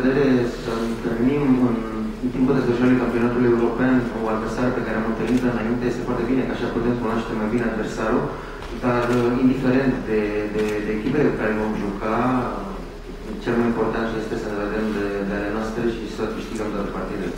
vedere să întâlnim în, în timpul desfășurării campionatului european o adversară pe care am întâlnit înainte, este foarte bine, că așa putem cunoaște mai bine adversarul, dar uh, indiferent de, de, de echipele pe care vom juca, cel mai important este să ne vedem de, de ale noastre și să câștigăm doar partidele.